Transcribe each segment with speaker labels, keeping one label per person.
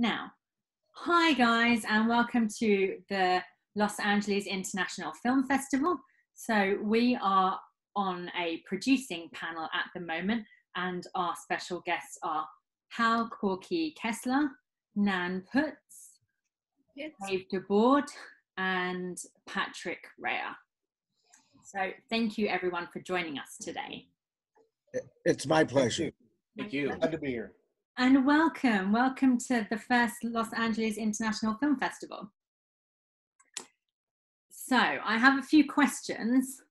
Speaker 1: Now, hi guys, and welcome to the Los Angeles International Film Festival. So, we are on a producing panel at the moment, and our special guests are Hal Corky Kessler, Nan Puetz, Dave DeBorde, and Patrick Rea. So, thank you everyone for joining us today.
Speaker 2: It's my pleasure.
Speaker 3: Thank you.
Speaker 4: Glad to be here.
Speaker 1: And welcome, welcome to the first Los Angeles International Film Festival. So I have a few questions.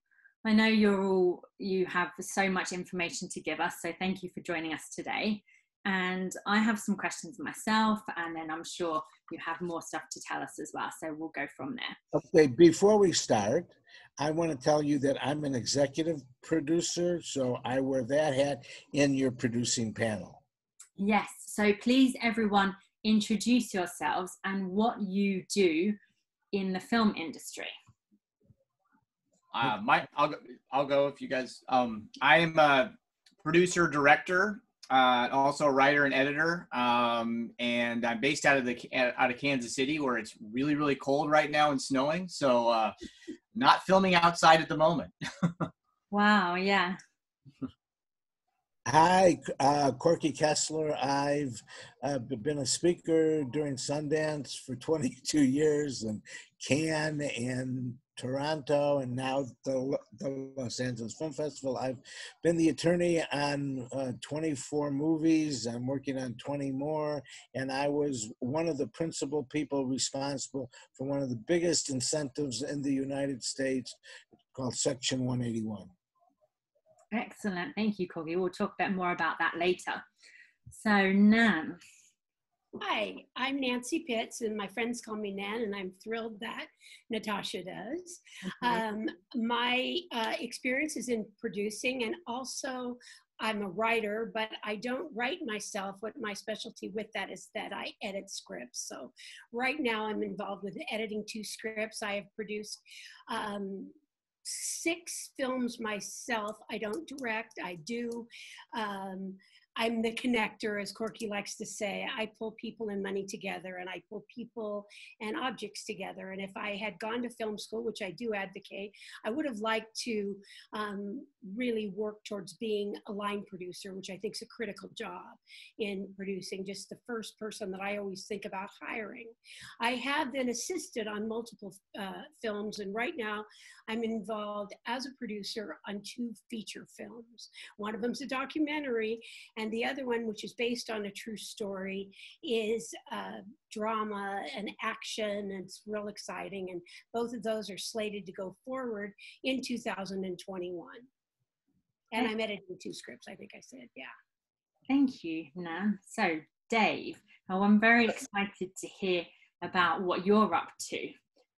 Speaker 1: I know you're all, you have so much information to give us, so thank you for joining us today. And I have some questions myself, and then I'm sure you have more stuff to tell us as well, so we'll go from there.
Speaker 2: Okay, before we start, I want to tell you that I'm an executive producer, so I wear that hat in your producing panel.
Speaker 1: Yes. So please, everyone, introduce yourselves and what you do in the film industry.
Speaker 3: Uh, my, I'll go, I'll go if you guys. Um, I am a producer director, uh, also a writer and editor, um, and I'm based out of the out of Kansas City, where it's really really cold right now and snowing. So, uh, not filming outside at the moment.
Speaker 1: wow. Yeah.
Speaker 2: Hi, uh, Corky Kessler. I've uh, been a speaker during Sundance for 22 years and Cannes and Toronto and now the, the Los Angeles Film Festival. I've been the attorney on uh, 24 movies. I'm working on 20 more. And I was one of the principal people responsible for one of the biggest incentives in the United States called Section 181.
Speaker 1: Excellent. Thank you, Corky. We'll talk a bit more about that later. So, Nan.
Speaker 5: Hi, I'm Nancy Puetz, and my friends call me Nan, and I'm thrilled that Natasha does. Um, my uh, experience is in producing, and also I'm a writer, but I don't write myself. What my specialty with that is that I edit scripts. So right now I'm involved with editing two scripts. I have produced um, six films myself. I don't direct, I do. Um, I'm the connector, as Corky likes to say. I pull people and money together, and I pull people and objects together. And if I had gone to film school, which I do advocate, I would have liked to um, really work towards being a line producer, which I think is a critical job in producing. Just the first person that I always think about hiring. I have then assisted on multiple uh, films, and right now I'm involved as a producer on two feature films. One of them's a documentary, and the other one, which is based on a true story, is uh, drama and action, and it's real exciting. And both of those are slated to go forward in 2021. And I'm editing two scripts, I think I said, yeah.
Speaker 1: Thank you, Nan. So, Dave, oh, I'm very excited to hear about what you're up to.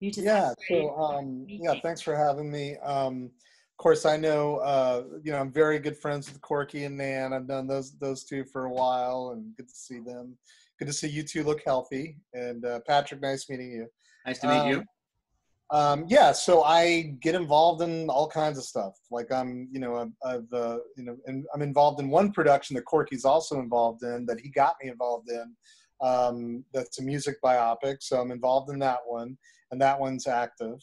Speaker 4: You just yeah. So um, yeah, thanks for having me. Um, of course, I know uh, you know I'm very good friends with Corky and Nan. I've done those those two for a while, and good to see them. Good to see you two look healthy. And uh, Patrick, nice meeting you.
Speaker 3: Nice to meet um, you.
Speaker 4: Um, yeah, so I get involved in all kinds of stuff. Like I'm, you know, I've, uh, you know, and I'm involved in one production that Corky's also involved in that he got me involved in. Um, that's a music biopic, so I'm involved in that one and that one's active.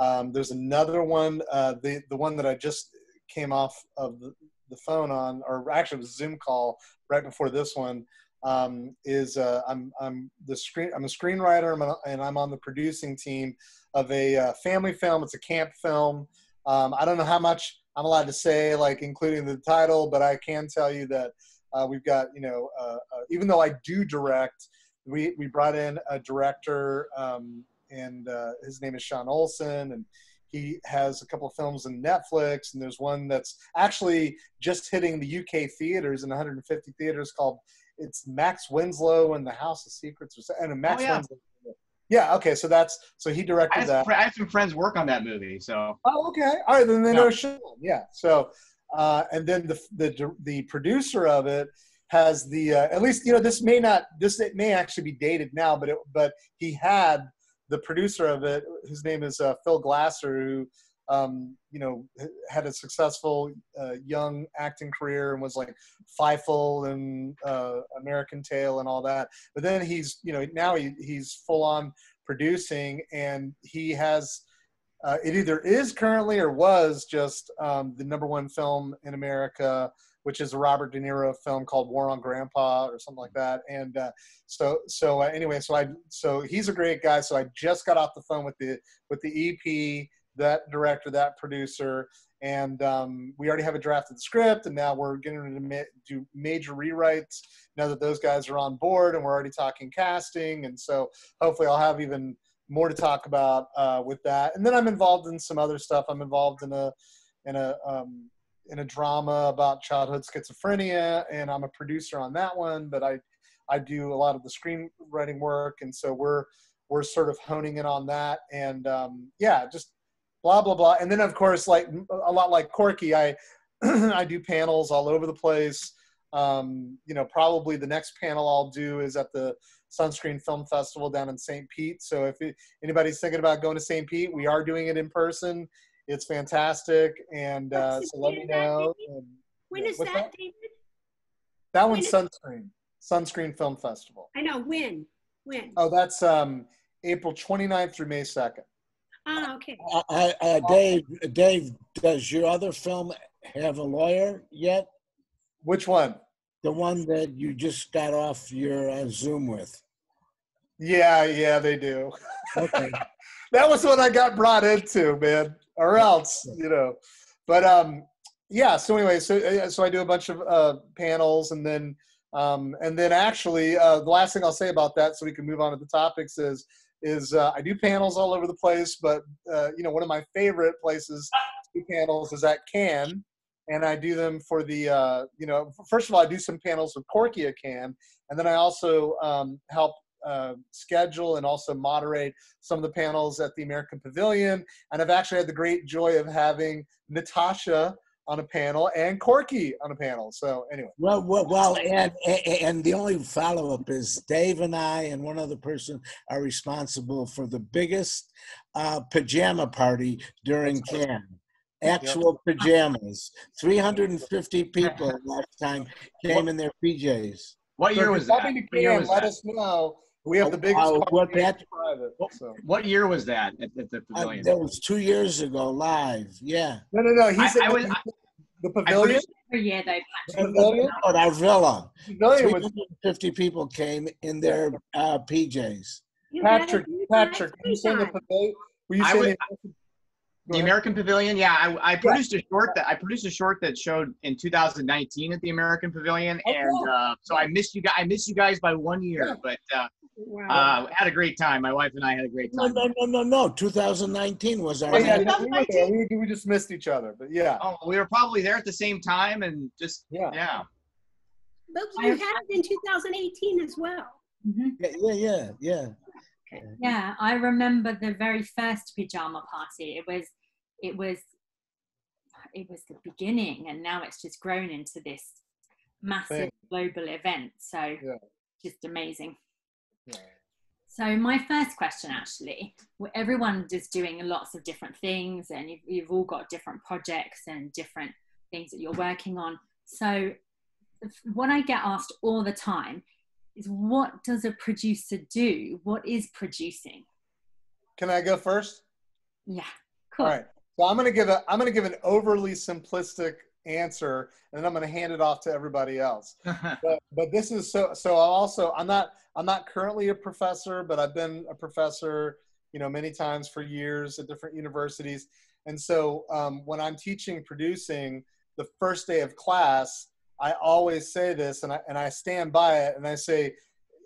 Speaker 4: Um, there's another one, uh, the the one that I just came off of the, the phone on, or actually it was a Zoom call right before this one. Um, is uh, I'm I'm the screen I'm a screenwriter I'm a, and I'm on the producing team of a uh, family film. It's a camp film. Um, I don't know how much I'm allowed to say, like including the title, but I can tell you that uh, we've got you know uh, uh, even though I do direct, we we brought in a director um, and uh, his name is Sean Olson, and he has a couple of films in Netflix, and there's one that's actually just hitting the UK theaters in 150 theaters called it's Max Winslow and the House of Secrets, or and Max oh, yeah. Winslow. Yeah. Okay. So that's so he directed I that.
Speaker 3: I have some friends work on that movie. So.
Speaker 4: Oh, okay. All right. Then they know Sean. Yeah. So, uh, and then the the the producer of it has the uh, at least you know this may not this it may actually be dated now, but it but he had the producer of it, his name is uh, Phil Glasser, who um, you know, had a successful uh, young acting career and was like Fievel and uh, American Tail and all that. But then he's, you know, now he, he's full on producing and he has, uh, it either is currently or was just um, the number one film in America which is a Robert De Niro film called War on Grandpa or something like that. And uh, so, so uh, anyway, so I, so he's a great guy. So I just got off the phone with the with the EP, that director, that producer, and um, we already have a draft of the script. And now we're getting to ma- do major rewrites now that those guys are on board, and we're already talking casting. And so hopefully, I'll have even more to talk about uh, with that. And then I'm involved in some other stuff. I'm involved in a in a um, in a drama about childhood schizophrenia, and I'm a producer on that one. But I I do a lot of the screenwriting work, and so we're we're sort of honing in on that. And um, yeah, just blah blah blah. And then of course, like a lot like Corky, I I do panels all over the place. Um, you know, probably the next panel I'll do is at the Sunscreen Film Festival down in St. Pete. So if it, anybody's thinking about going to St. Pete, we are doing it in person it's fantastic, and uh, so let me know. And,
Speaker 5: when is that, that, David?
Speaker 4: That when one's Sunscreen, Sunscreen Film Festival.
Speaker 5: I know when. When?
Speaker 4: Oh, that's um, April 29th through May 2nd.
Speaker 5: Ah, okay.
Speaker 2: Uh, uh, Dave, Dave, does your other film have a lawyer yet?
Speaker 4: Which one?
Speaker 2: The one that you just got off your uh, Zoom with.
Speaker 4: Yeah, yeah, they do.
Speaker 2: Okay.
Speaker 4: that was what I got brought into, man or else, you know. But um, yeah. So anyway, so uh, so I do a bunch of uh, panels, and then um, and then actually, uh, the last thing I'll say about that, so we can move on to the topics, is is uh, I do panels all over the place, but uh, you know, one of my favorite places to do panels is at Cannes, and I do them for the uh, you know, first of all, I do some panels with Corky at Cannes, and then I also um, help uh, schedule and also moderate some of the panels at the American Pavilion. And I've actually had the great joy of having Natasha on a panel and Corky on a panel. So anyway.
Speaker 2: Well, well, well and, and the only follow up is Dave and I and one other person are responsible for the biggest uh, pajama party during Cannes. Actual pajamas. 350 people last time came in their PJs.
Speaker 3: What year was that?
Speaker 4: Can, let us know we have the oh, biggest. Uh,
Speaker 2: what, that,
Speaker 3: private, so. what year was that at, at the pavilion?
Speaker 2: Uh, that was two years ago, live. Yeah.
Speaker 4: No, no, no. He said I, was, the pavilion.
Speaker 1: Yeah, they
Speaker 2: the pavilion. Oh, our villa. Three hundred fifty people came in their uh, PJs.
Speaker 4: Patrick, Patrick, you saying the pavilion? Were you saying?
Speaker 3: The American Pavilion, yeah, I, I produced yeah. a short that I produced a short that showed in 2019 at the American Pavilion, oh, and uh, so I missed you guys. I missed you guys by one year, yeah. but uh, Wow. Uh, had a great time. My wife and I had a great time.
Speaker 2: No, no, no, no, no. 2019 was our.
Speaker 4: Oh, yeah, we, we, just missed each other, but yeah.
Speaker 3: Oh, we were probably there at the same time, and just yeah, yeah.
Speaker 5: But you had it in 2018 as well.
Speaker 2: Mm-hmm. Yeah, yeah, yeah, yeah.
Speaker 1: Yeah, I remember the very first pajama party. It was, it was, it was the beginning, and now it's just grown into this massive global event. So, yeah. just amazing. So my first question, actually, everyone is doing lots of different things, and you've, you've all got different projects and different things that you're working on. So what I get asked all the time is, what does a producer do? What is producing?
Speaker 4: Can I go first?
Speaker 1: Yeah, cool.
Speaker 4: All right. So I'm gonna give a I'm gonna give an overly simplistic answer and then i'm going to hand it off to everybody else. But, but this is so so also i'm not i'm not currently a professor but i've been a professor you know many times for years at different universities. And so um, when i'm teaching producing the first day of class i always say this and i and i stand by it and i say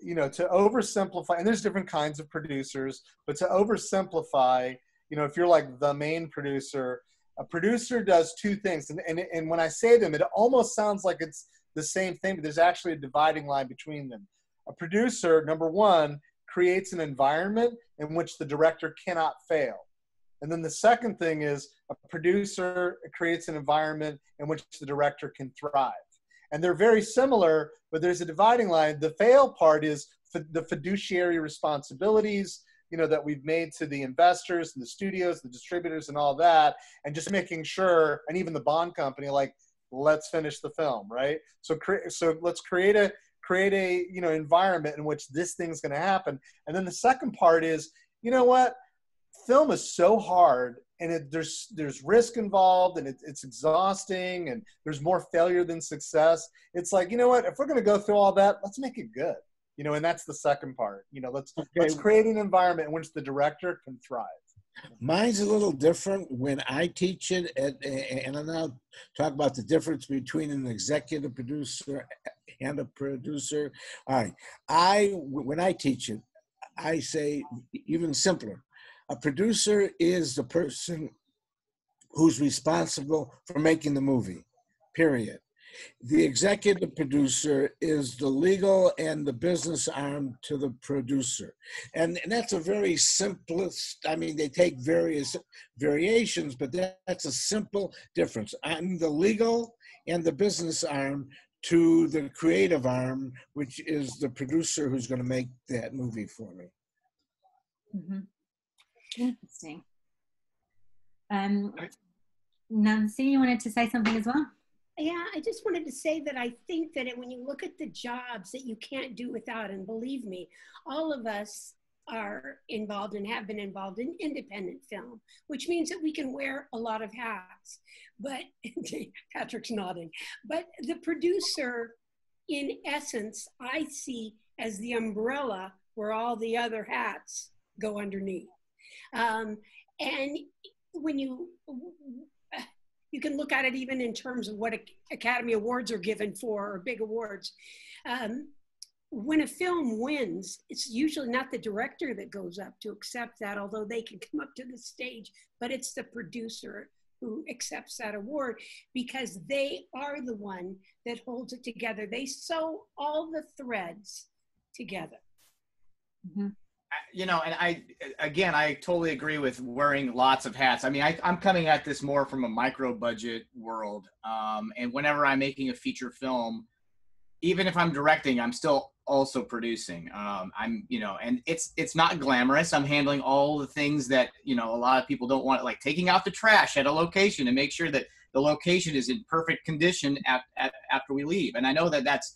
Speaker 4: you know to oversimplify and there's different kinds of producers but to oversimplify you know if you're like the main producer a producer does two things and, and, and when i say them it almost sounds like it's the same thing but there's actually a dividing line between them. A producer number one creates an environment in which the director cannot fail. And then the second thing is a producer creates an environment in which the director can thrive. And they're very similar but there's a dividing line. The fail part is the fiduciary responsibilities you know that we've made to the investors and the studios the distributors and all that and just making sure and even the bond company like let's finish the film right? So cre- so let's create a create a you know environment in which this thing's going to happen. And then the second part is you know what? Film is so hard and it, there's there's risk involved and it, it's exhausting and there's more failure than success. It's like you know what? If we're going to go through all that let's make it good you know and that's the second part. You know let's okay. let's create an environment in which the director can thrive.
Speaker 2: Mine's a little different when i teach it at, and i'm now talk about the difference between an executive producer and a producer. All right. I when i teach it i say even simpler. A producer is the person who's responsible for making the movie period the executive producer is the legal and the business arm to the producer. And, and that's a very simplest, I mean, they take various variations, but that's a simple difference. I'm the legal and the business arm to the creative arm, which is the producer who's going to make that movie for me.
Speaker 1: Mm-hmm. Interesting. Um, Nancy, you wanted to say something as well?
Speaker 5: Yeah, I just wanted to say that I think that when you look at the jobs that you can't do without, and believe me, all of us are involved and have been involved in independent film, which means that we can wear a lot of hats. But Patrick's nodding. But the producer, in essence, I see as the umbrella where all the other hats go underneath. Um, and when you you can look at it even in terms of what Academy Awards are given for or big awards. Um, when a film wins, it's usually not the director that goes up to accept that, although they can come up to the stage, but it's the producer who accepts that award because they are the one that holds it together. They sew all the threads together.
Speaker 3: Mm-hmm you know, and I again, I totally agree with wearing lots of hats. I mean, I, am coming at this more from a micro budget world, um, and whenever I'm making a feature film, even if I'm directing, I'm still also producing. Um, I'm, you know, and it's it's not glamorous. I'm handling all the things that you know a lot of people don't want, like taking out the trash at a location and make sure that the location is in perfect condition at, at, after we leave. And I know that that's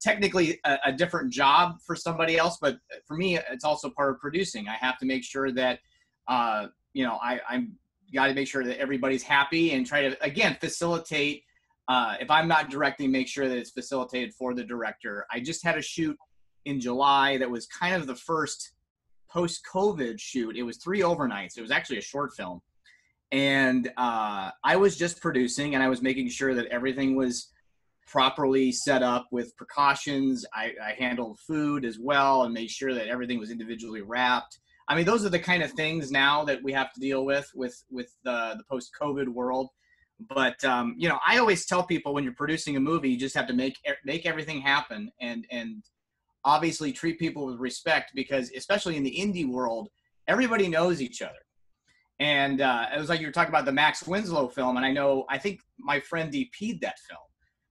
Speaker 3: technically a, a, different job for somebody else, but for me, it's also part of producing. I have to make sure that, uh, you know, I, I'm got to make sure that everybody's happy and try to, again, facilitate. Uh, if I'm not directing, make sure that it's facilitated for the director. I just had a shoot in July that was kind of the first post COVID shoot. It was three overnights. It was actually a short film. And uh, I was just producing and I was making sure that everything was properly set up with precautions. I, I handled food as well and made sure that everything was individually wrapped. I mean, those are the kind of things now that we have to deal with with with the, the post COVID world. But um, you know, I always tell people when you're producing a movie, you just have to make make everything happen and and obviously treat people with respect because especially in the indie world, everybody knows each other. And uh, it was like you were talking about the Max Winslow film, and I know I think my friend DP'd that film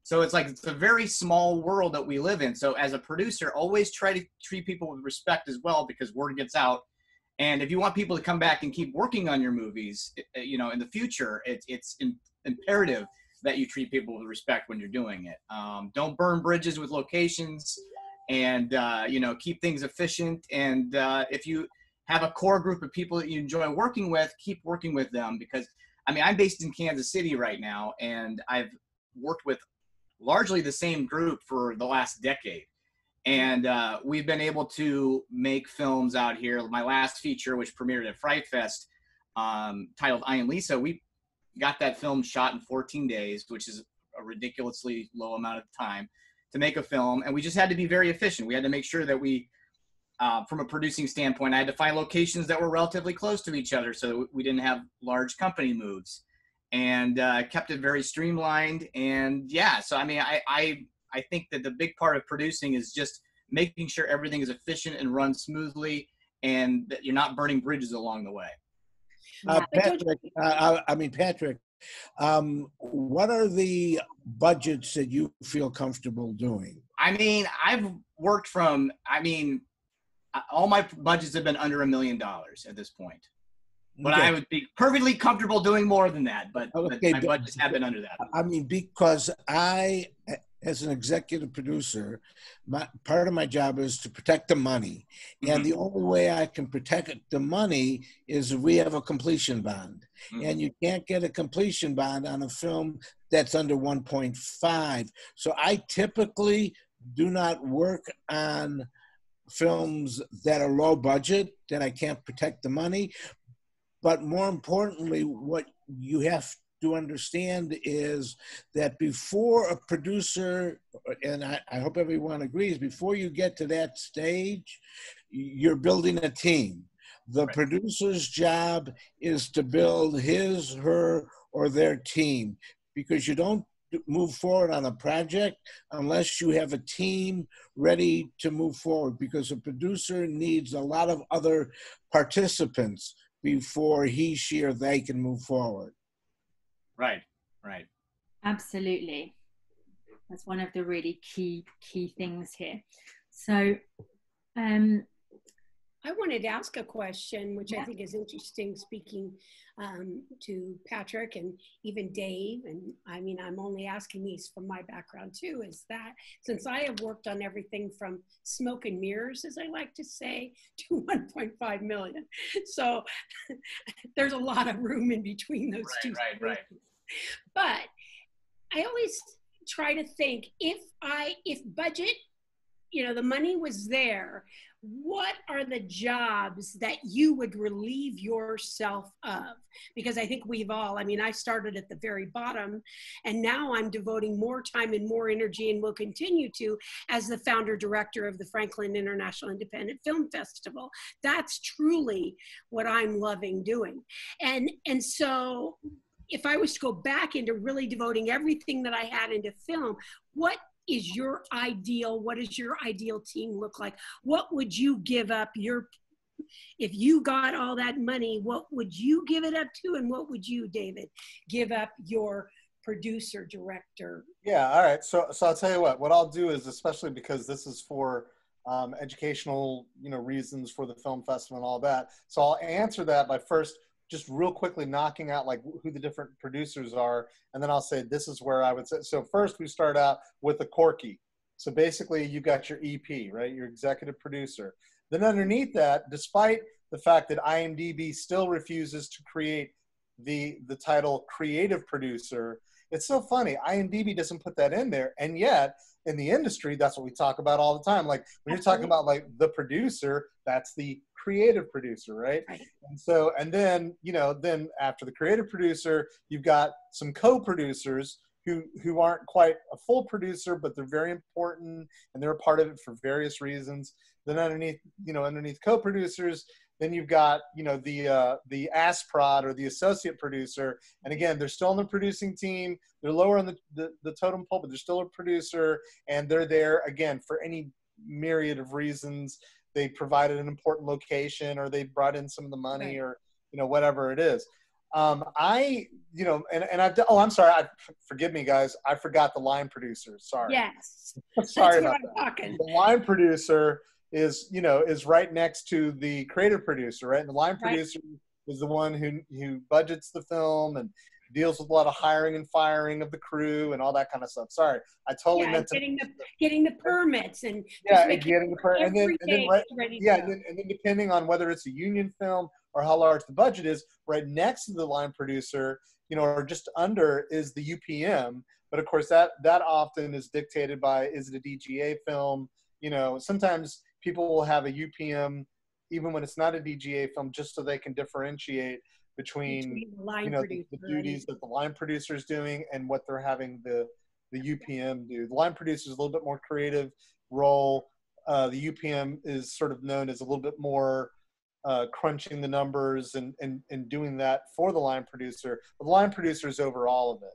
Speaker 3: so it's like it's a very small world that we live in. So as a producer, always try to treat people with respect as well because word gets out. And if you want people to come back and keep working on your movies, you know, in the future, it's it's imperative that you treat people with respect when you're doing it. Um, don't burn bridges with locations, and uh, you know, keep things efficient. And uh, if you have a core group of people that you enjoy working with, keep working with them because I mean, I'm based in Kansas City right now, and I've worked with largely the same group for the last decade. And uh, we've been able to make films out here. My last feature, which premiered at Fright Fest, um, titled I Am Lisa, we got that film shot in 14 days, which is a ridiculously low amount of time to make a film. And we just had to be very efficient. We had to make sure that we, uh, from a producing standpoint, I had to find locations that were relatively close to each other so that we didn't have large company moves and uh, kept it very streamlined. And yeah, so I mean, I, I I think that the big part of producing is just making sure everything is efficient and runs smoothly, and that you're not burning bridges along the way.
Speaker 2: Uh, Patrick, uh, I mean Patrick, um, what are the budgets that you feel comfortable doing?
Speaker 3: I mean, I've worked from. I mean, all my budgets have been under a million dollars at this point. But
Speaker 2: Okay.
Speaker 3: I would be perfectly comfortable doing more than that. But, but my budgets have been under that.
Speaker 2: I mean, because I, as an executive producer, my part of my job is to protect the money, and the only way I can protect the money is if we have a completion bond,
Speaker 3: Mhm.
Speaker 2: and you can't get a completion bond on a film that's under 1.5. So I typically do not work on films that are low budget that I can't protect the money. But more importantly, what you have to understand is that before a producer, and I, I hope everyone agrees, before you get to that stage, you're building a team. The
Speaker 3: Right.
Speaker 2: producer's job is to build his, her, or their team because you don't move forward on a project unless you have a team ready to move forward because a producer needs a lot of other participants before he, she, or they can move forward.
Speaker 3: Right, right.
Speaker 1: Absolutely. That's one of the really key key things here. So, um,
Speaker 5: I wanted to ask a question, which I think is interesting, speaking um, to Patrick and even Dave. And I mean, I'm only asking these from my background too, is that since I have worked on everything from smoke and mirrors, as I like to say, to 1.5 million. So there's a lot of room in between those
Speaker 3: Right,
Speaker 5: two.
Speaker 3: right, right.
Speaker 5: But I always try to think if I, if budget you know the money was there what are the jobs that you would relieve yourself of? Because i think we've all i mean i started at the very bottom and now i'm devoting more time and more energy and will continue to as the founder director of the franklin international independent film festival. That's truly what i'm loving doing. And and so if i was to go back into really devoting everything that i had into film what is your ideal what does your ideal team look like what would you give up your if you got all that money what would you give it up to and what would you david give up your producer director
Speaker 4: Yeah, all right. So, so I'll tell you what. What I'll do is, especially because this is for um, educational, you know, reasons for the film festival and all that. So I'll answer that by first just real quickly knocking out like who the different producers are, and then I'll say this is where I would say. So first, we start out with the Corky. So basically, you got your EP, right? Your executive producer. Then underneath that, despite the fact that IMDb still refuses to create the the title creative producer, it's so funny. IMDb doesn't put that in there, and yet in the industry, that's what we talk about all the time. Like when you're talking about like the producer, that's the creative producer, right?
Speaker 5: Right.
Speaker 4: And so, and then you know, then after the creative producer, you've got some co-producers who who aren't quite a full producer, but they're very important and they're a part of it for various reasons. Then underneath, you know, underneath co-producers, then you've got you know the uh, the ASPROD or the associate producer, and again they're still on the producing team. They're lower on the, the, the totem pole, but they're still a producer, and they're there again for any myriad of reasons. They provided an important location, or they brought in some of the money,
Speaker 5: Right.
Speaker 4: or you know whatever it is. Um, I you know, and and I've oh I'm sorry, I forgive me guys, I forgot the line producer. Sorry,
Speaker 5: yes
Speaker 4: sorry about that
Speaker 5: i'm talking
Speaker 4: the line producer is you know is right next to the creative producer right and the line
Speaker 5: Right.
Speaker 4: producer is the one who who budgets the film and deals with a lot of hiring and firing of the crew and all that kind of stuff. Sorry i totally
Speaker 5: yeah,
Speaker 4: meant to
Speaker 5: getting the getting the permits and
Speaker 4: yeah and getting the per- and then and then right yeah and then, and then depending on whether it's a union film or how large the budget is right next to the line producer you know or just under is the upm but of course that that often is dictated by is it a dga film? You know sometimes people will have a upm even when it's not a dga film just so they can differentiate between
Speaker 5: between the line
Speaker 4: you know the,
Speaker 5: producer
Speaker 4: the duties that the line producer is doing and what they're having the the UPM do. The line producer is a little bit more creative role. Uh, the UPM is sort of known as a little bit more uh, crunching the numbers and, and and doing that for the line producer. But the line producer is over all of it.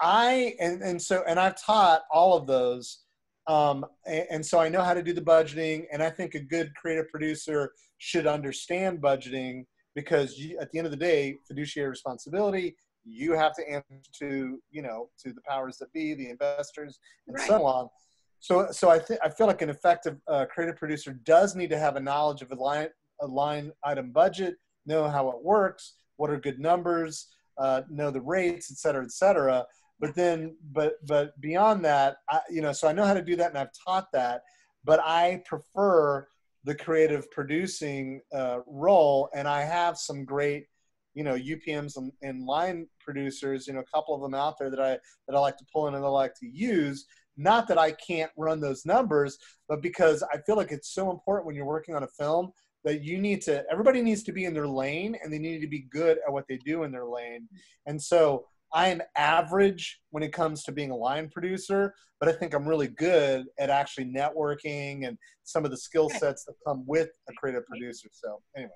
Speaker 4: I and and so and I've taught all of those. Um, and, and so I know how to do the budgeting, and I think a good creative producer should understand budgeting because you, at the end of the day, fiduciary responsibility, you have to answer to, you know, to the powers that be, the investors, and
Speaker 5: Right.
Speaker 4: so on. So, so I think I feel like an effective uh, creative producer does need to have a knowledge of a line, a line item budget, know how it works, what are good numbers, uh, know the rates, et cetera, et cetera. But then, but but beyond that, I, you know, so I know how to do that, and I've taught that. But I prefer the creative producing uh, role, and I have some great, you know, UPMs and, and line producers. You know, a couple of them out there that I that I like to pull in and I like to use not that I can't run those numbers, but because I feel like it's so important when you're working on a film that you need to, everybody needs to be in their lane and they need to be good at what they do in their lane. And so I am average when it comes to being a line producer, but I think I'm really good at actually networking and some of the skill sets that come with a creative producer. So anyway.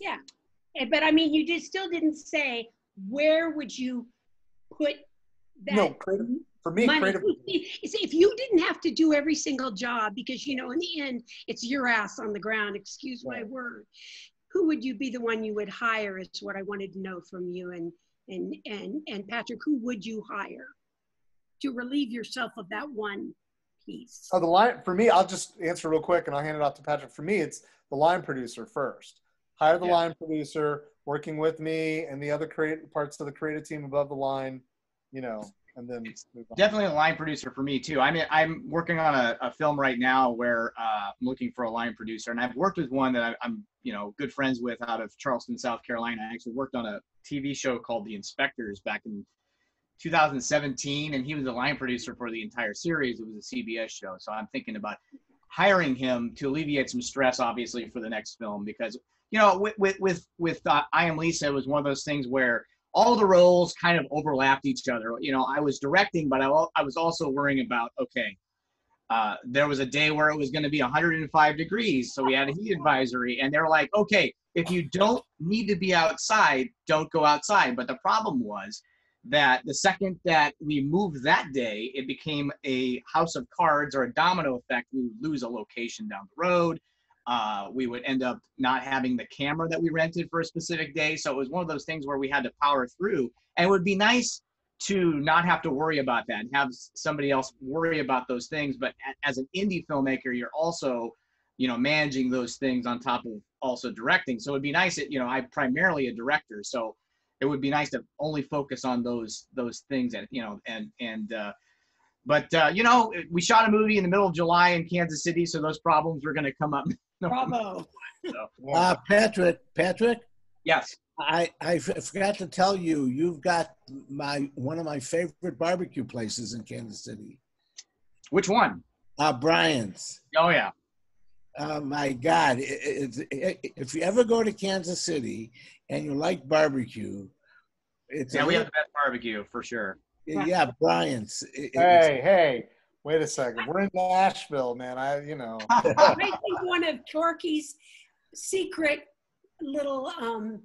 Speaker 5: Yeah. Eh, but I mean, you just still didn't say where would you put that
Speaker 4: no, creative, for me,
Speaker 5: money.
Speaker 4: creative.
Speaker 5: If you didn't have to do every single job, because you know, in the end, it's your ass on the ground. Excuse my word. Who would you be the one you would hire? Is what I wanted to know from you. And and and and Patrick, who would you hire to relieve yourself of that one piece?
Speaker 4: Oh, the line for me. I'll just answer real quick, and I'll hand it off to Patrick. For me, it's the line producer first. Hire the
Speaker 3: Yeah.
Speaker 4: line producer working with me and the other creative parts of the creative team above the line. You know, and then
Speaker 3: definitely a line producer for me too. I mean, I'm working on a, a film right now where uh, I'm looking for a line producer, and I've worked with one that I, I'm, you know, good friends with out of Charleston, South Carolina. I actually worked on a TV show called The Inspectors back in 2017, and he was the line producer for the entire series. It was a CBS show, so I'm thinking about hiring him to alleviate some stress, obviously, for the next film because you know, with with with, with uh, I am Lisa, it was one of those things where all the roles kind of overlapped each other. You know, I was directing, but I, I was also worrying about okay, uh, there was a day where it was going to be 105 degrees, so we had a heat advisory, and they're like, okay, if you don't need to be outside, don't go outside. But the problem was that the second that we moved that day, it became a house of cards or a domino effect. We would lose a location down the road. Uh, we would end up not having the camera that we rented for a specific day. So it was one of those things where we had to power through. And it would be nice to not have to worry about that and have somebody else worry about those things. But as an indie filmmaker, you're also, you know, managing those things on top of also directing. So it'd be nice that, you know, I'm primarily a director. So it would be nice to only focus on those those things and you know and and uh, but uh, you know we shot a movie in the middle of July in Kansas City, so those problems were going to come up.
Speaker 5: Bravo.
Speaker 2: Uh, Patrick, Patrick,
Speaker 3: yes.
Speaker 2: I, I forgot to tell you, you've got my one of my favorite barbecue places in Kansas City,
Speaker 3: Which one?
Speaker 2: uh, Brian's.
Speaker 3: Oh yeah.
Speaker 2: Oh my God! It, it's it, if you ever go to Kansas City and you like barbecue, it's
Speaker 3: Yeah, we have the best barbecue for sure.
Speaker 2: Yeah, Brian's. It- it's-
Speaker 4: Hey, hey, wait a second. We're in Nashville, man. I, you know.
Speaker 5: I think one of Corky's secret little um,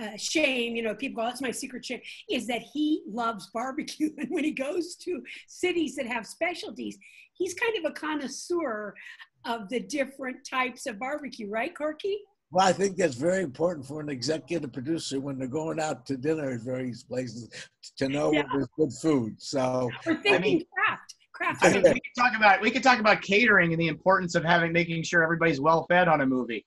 Speaker 5: uh, shame, you know, people go, that's my secret shame, is that he loves barbecue. And when he goes to cities that have specialties, he's kind of a connoisseur of the different types of barbecue, right, Corky?
Speaker 2: Well, I think that's very important for an executive producer when they're going out to dinner at various places to know
Speaker 5: Yeah.
Speaker 2: there's good food. So
Speaker 5: Or thinking
Speaker 3: mean-
Speaker 5: craft, craft.
Speaker 3: I mean, we could talk about we could talk about catering and the importance of having making sure everybody's well fed on a movie.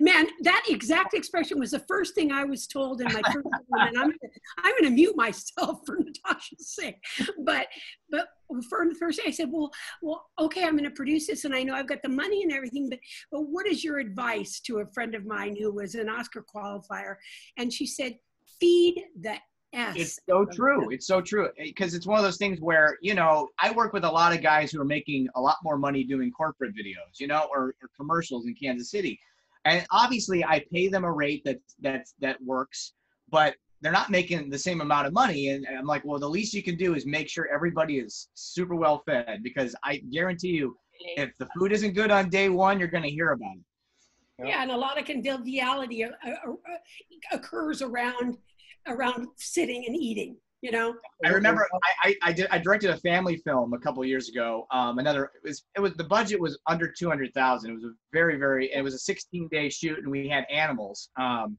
Speaker 5: Man, that exact expression was the first thing I was told in my first and I'm I'm going to mute myself for Natasha's sake. But but for the first day, I said, well, well, okay, I'm going to produce this, and I know I've got the money and everything, but but what is your advice to a friend of mine who was an Oscar qualifier? And she said, feed the S.
Speaker 3: It's so true. It's so true eh, because it's one of those things where you know I work with a lot of guys who are making a lot more money doing corporate videos, you know, or, or commercials in Kansas City, and obviously I pay them a rate that that that works, but they're not making the same amount of money. And I'm like, well, the least you can do is make sure everybody is super well fed because I guarantee you, if the food isn't good on day one, you're going to hear about it.
Speaker 5: Yeah, and a lot of conviviality uh, uh, uh, occurs around around sitting and eating. You know,
Speaker 3: I remember I, I, did I directed a family film a couple years ago. Um, another it was it was the budget was under two hundred thousand. It was a very very it was a sixteen day shoot and we had animals, um,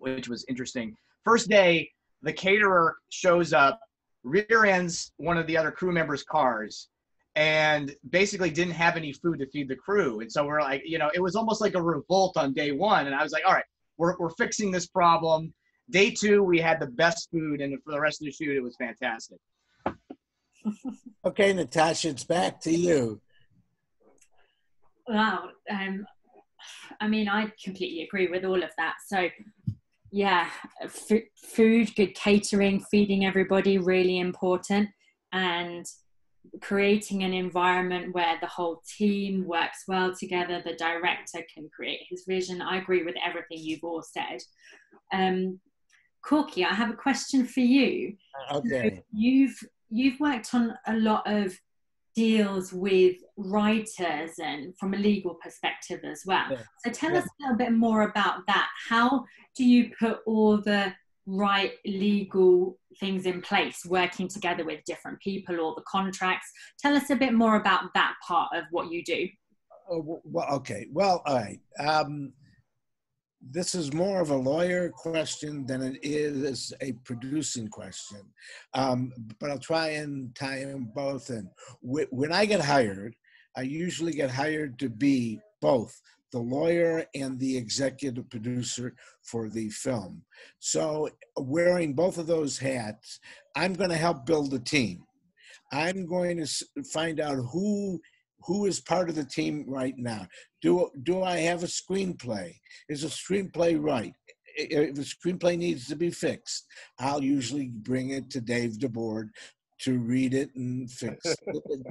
Speaker 3: which was interesting. First day, the caterer shows up, rear ends one of the other crew members' cars, and basically didn't have any food to feed the crew. And so we're like, you know, it was almost like a revolt on day one. And I was like, all right, we're, we're fixing this problem. Day two, we had the best food, and for the rest of the shoot, it was fantastic.
Speaker 2: okay, Natasha, it's back to you.
Speaker 1: Wow. Um, I mean, I completely agree with all of that. So, yeah, f- food, good catering, feeding everybody, really important. And creating an environment where the whole team works well together, the director can create his vision. I agree with everything you've all said. Um, Corky, I have a question for you.
Speaker 2: Okay.
Speaker 1: You've you've worked on a lot of deals with writers and from a legal perspective as well. Yeah. So tell yeah. us a little bit more about that. How do you put all the right legal things in place, working together with different people or the contracts? Tell us a bit more about that part of what you do.
Speaker 2: Oh, well, okay. Well, all right. Um, this is more of a lawyer question than it is a producing question. Um, but I'll try and tie them both in. When I get hired, I usually get hired to be both the lawyer and the executive producer for the film. So, wearing both of those hats, I'm going to help build a team. I'm going to find out who who is part of the team right now? Do do I have a screenplay? Is a screenplay right? If the screenplay needs to be fixed, I'll usually bring it to Dave DeBorde to read it and fix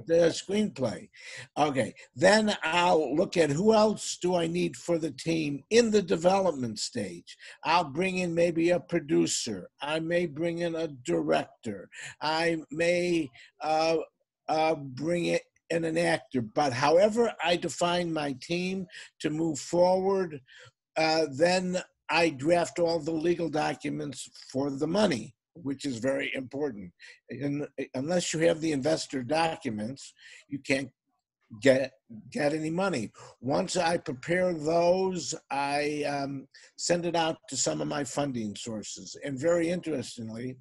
Speaker 2: the screenplay. Okay, then I'll look at who else do I need for the team in the development stage. I'll bring in maybe a producer. I may bring in a director. I may uh, uh, bring it and an actor. But however I define my team to move forward, uh, then I draft all the legal documents for the money, which is very important. And unless you have the investor documents, you can't get get any money. Once I prepare those, I um, send it out to some of my funding sources. And very interestingly,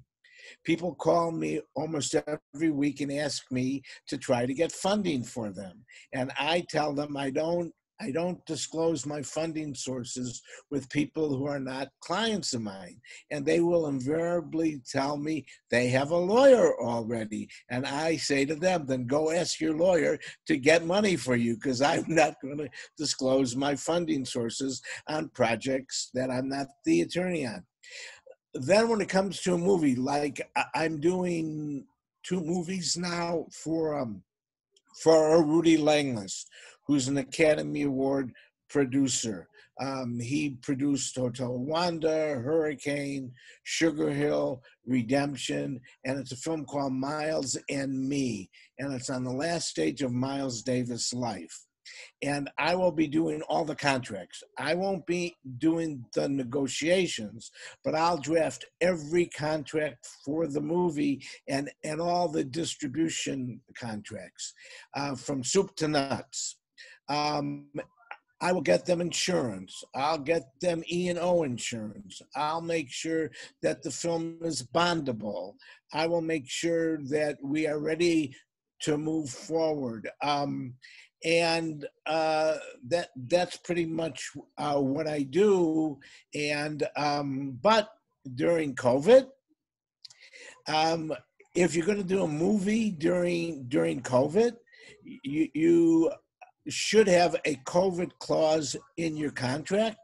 Speaker 2: People call me almost every week and ask me to try to get funding for them. And I tell them I don't I don't disclose my funding sources with people who are not clients of mine. And they will invariably tell me they have a lawyer already. And I say to them, then go ask your lawyer to get money for you because I'm not going to disclose my funding sources on projects that I'm not the attorney on then when it comes to a movie, like I'm doing two movies now for um for Rudy Langlais, who's an Academy Award producer. Um, he produced Hotel Rwanda, Hurricane, Sugar Hill, Redemption, and it's a film called Miles and Me, and it's on the last stage of Miles Davis' life and I will be doing all the contracts. I won't be doing the negotiations, but I'll draft every contract for the movie and, and all the distribution contracts uh, from soup to nuts. Um, I will get them insurance. I'll get them E and O insurance. I'll make sure that the film is bondable. I will make sure that we are ready to move forward. Um, and uh, that that's pretty much uh, what I do. And um, but during COVID, um, if you're going to do a movie during during COVID, you, you should have a COVID clause in your contract.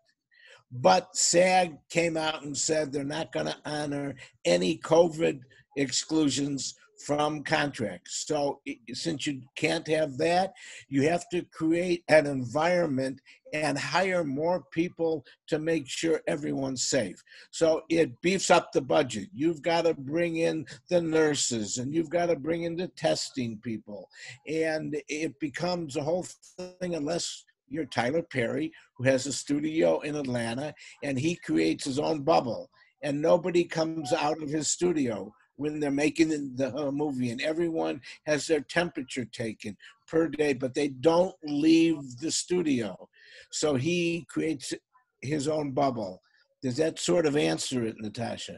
Speaker 2: But SAG came out and said they're not going to honor any COVID exclusions from contracts. So since you can't have that, you have to create an environment and hire more people to make sure everyone's safe. So it beefs up the budget. You've got to bring in the nurses and you've got to bring in the testing people. And it becomes a whole thing unless you're Tyler Perry, who has a studio in Atlanta, and he creates his own bubble. And nobody comes out of his studio when they're making the, the movie, and everyone has their temperature taken per day, but they don't leave the studio. So he creates his own bubble. Does that sort of answer it, Natasha?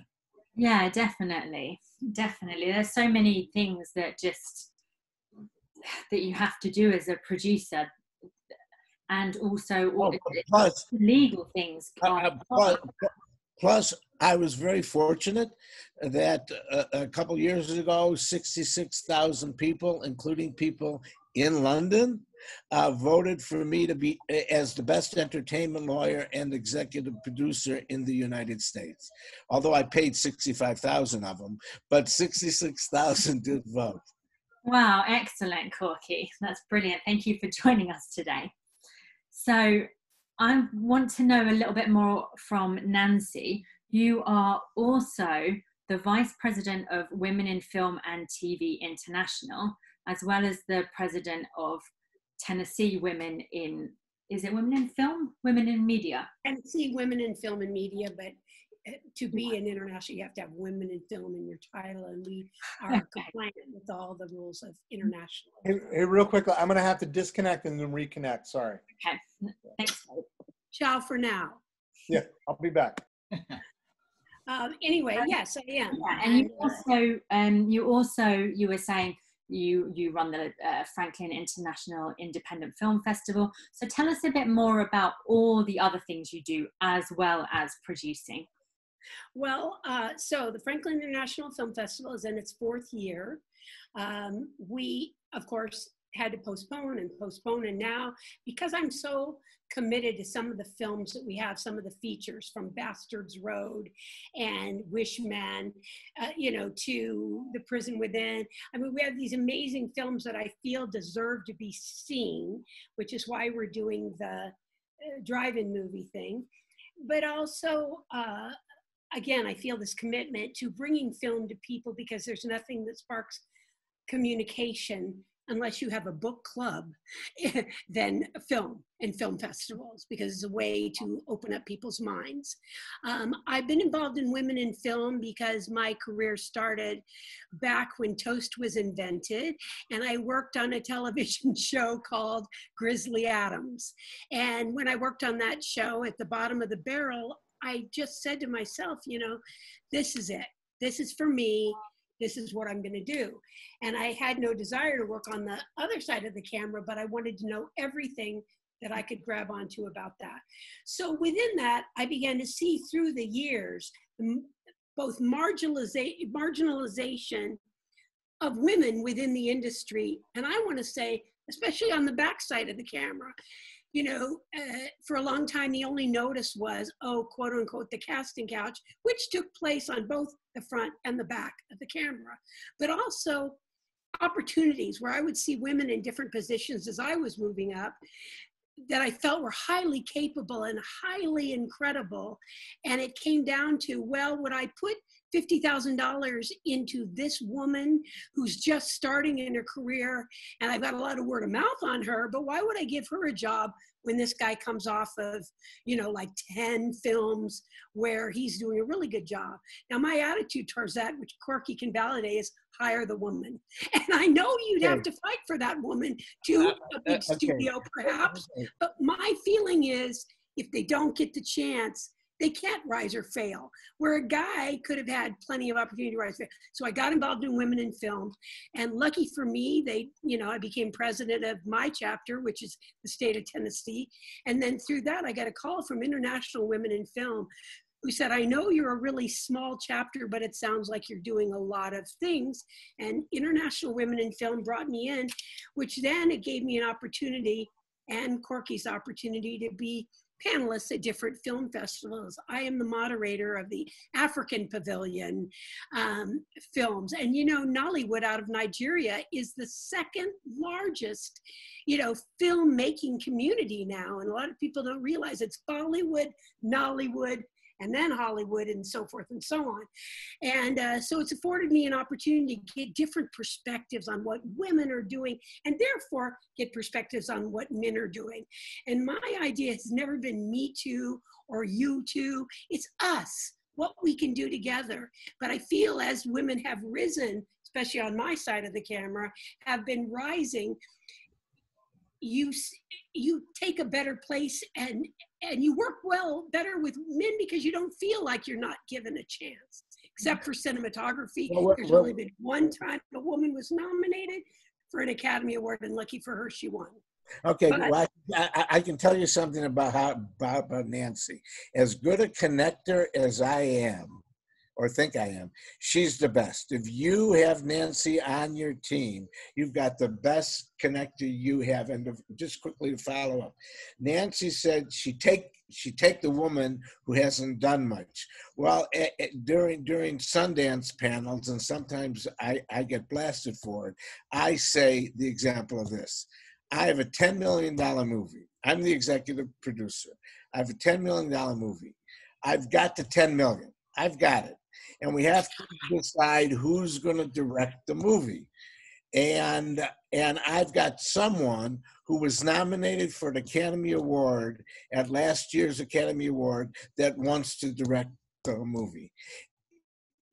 Speaker 1: Yeah, definitely. Definitely. There's so many things that just that you have to do as a producer and also all
Speaker 2: Oh, plus,
Speaker 1: legal things
Speaker 2: uh, uh, plus, plus, I was very fortunate that uh, a couple years ago, 66,000 people, including people in London, uh, voted for me to be as the best entertainment lawyer and executive producer in the United States. Although I paid 65,000 of them, but 66,000 did vote.
Speaker 1: Wow, excellent, Corky. That's brilliant. Thank you for joining us today. So, I want to know a little bit more from Nancy. You are also the Vice President of Women in Film and TV International, as well as the President of Tennessee Women in, is it Women in Film? Women in Media?
Speaker 5: Tennessee Women in Film and Media, but uh, to be an international, you have to have women in film in your title, and we are compliant with all the rules of international.
Speaker 4: Hey, hey, real quick, I'm gonna have to disconnect and then reconnect. Sorry.
Speaker 1: Okay, thanks.
Speaker 5: Ciao for now.
Speaker 4: Yeah, I'll be back.
Speaker 5: Um, anyway, yes, I am.
Speaker 1: Yeah, and you also, um, you also, you were saying you you run the uh, Franklin International Independent Film Festival. So tell us a bit more about all the other things you do as well as producing.
Speaker 5: Well, uh, so the Franklin International Film Festival is in its fourth year. Um, we, of course, had to postpone and postpone, and now because I'm so committed to some of the films that we have, some of the features from Bastards Road and Wishman, uh, you know, to The Prison Within. I mean, we have these amazing films that I feel deserve to be seen, which is why we're doing the uh, drive-in movie thing. But also, uh, again, I feel this commitment to bringing film to people because there's nothing that sparks communication unless you have a book club than film and film festivals because it's a way to open up people's minds. Um, I've been involved in women in film because my career started back when toast was invented and I worked on a television show called Grizzly Adams. And when I worked on that show at the bottom of the barrel, I just said to myself, you know, this is it. This is for me. This is what I'm going to do. And I had no desire to work on the other side of the camera, but I wanted to know everything that I could grab onto about that. So within that, I began to see through the years both marginaliza- marginalization of women within the industry. And I want to say, especially on the backside of the camera, you know, uh, for a long time, the only notice was, oh, quote unquote, the casting couch, which took place on both the front and the back of the camera, but also opportunities where I would see women in different positions as I was moving up that I felt were highly capable and highly incredible. And it came down to, well, would I put $50,000 into this woman who's just starting in her career and I've got a lot of word of mouth on her, but why would I give her a job when this guy comes off of, you know, like 10 films where he's doing a really good job? Now, my attitude towards that, which Corky can validate, is hire the woman. And I know you'd have to fight for that woman to uh, a uh, big
Speaker 2: okay.
Speaker 5: studio, perhaps, but my feeling is if they don't get the chance, they can't rise or fail. Where a guy could have had plenty of opportunity to rise. So I got involved in women in film, and lucky for me, they, you know, I became president of my chapter, which is the state of Tennessee, and then through that, I got a call from International Women in Film. Who said, I know you're a really small chapter, but it sounds like you're doing a lot of things. And International Women in Film brought me in, which then it gave me an opportunity and Corky's opportunity to be panelists at different film festivals. I am the moderator of the African Pavilion um, films. And you know, Nollywood out of Nigeria is the second largest, you know, filmmaking community now. And a lot of people don't realize it's Bollywood, Nollywood, and then Hollywood and so forth and so on. And uh, so it's afforded me an opportunity to get different perspectives on what women are doing and therefore get perspectives on what men are doing. And my idea has never been me too or you too, it's us, what we can do together. But I feel as women have risen, especially on my side of the camera, have been rising, you you take a better place and and you work well better with men because you don't feel like you're not given a chance except for cinematography
Speaker 2: Well,
Speaker 5: there's only been one time a woman was nominated for an Academy Award, and lucky for her, she won.
Speaker 2: Okay,
Speaker 5: But-
Speaker 2: well, I, I, I can tell you something about how about, about Nancy. As good a connector as I am, or think I am, she's the best. If you have Nancy on your team, you've got the best connector you have. And just quickly to follow up, Nancy said she take she take the woman who hasn't done much. Well, during during Sundance panels, and sometimes I, I get blasted for it. I say the example of this. I have a $10 million movie. I'm the executive producer. I have a $10 million movie. I've got the 10 million. I've got it. And we have to decide who's going to direct the movie. And and I've got someone who was nominated for an Academy Award at last year's Academy Award that wants to direct the movie.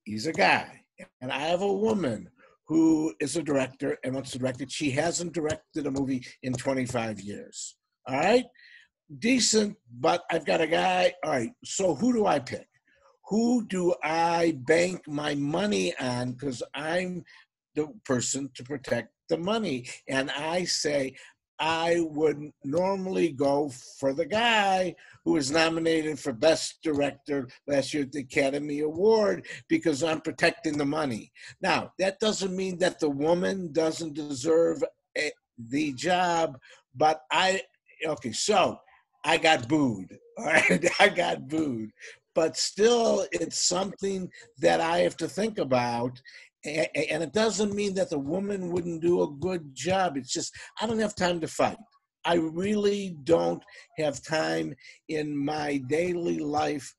Speaker 2: He's a guy. And I have a woman who is a director and wants to direct it. She hasn't directed a movie in 25 years. All right? Decent, but I've got a guy. All right, so who do I pick? Who do I bank my money on? Because I'm the person to protect the money. And I say, I would normally go for the guy who was nominated for Best Director last year at the Academy Award because I'm protecting the money. Now, that doesn't mean that the woman doesn't deserve a, the job, but I, okay, so I got booed. All right, I got booed. But still, it's something that I have to think about. And it doesn't mean that the woman wouldn't do a good job. It's just, I don't have time to fight. I really don't have time in my daily life